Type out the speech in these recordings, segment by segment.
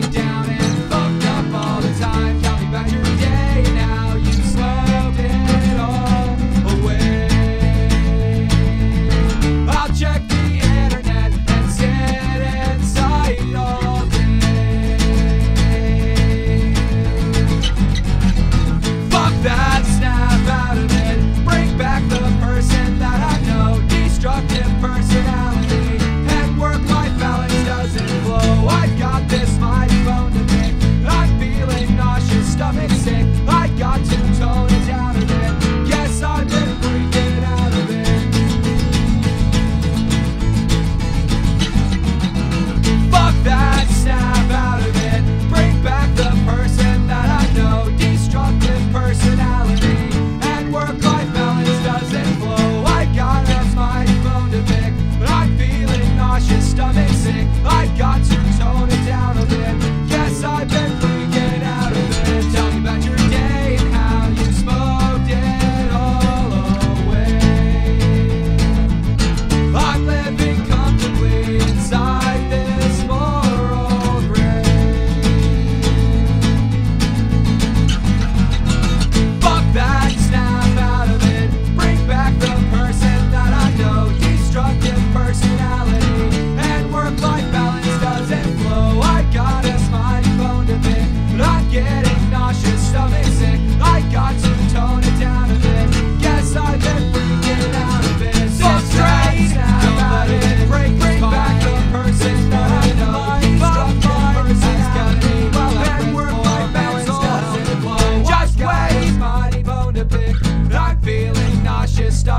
down.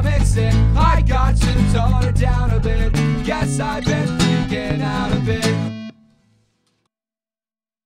Fix it. I got to tone it down a bit. Guess I've been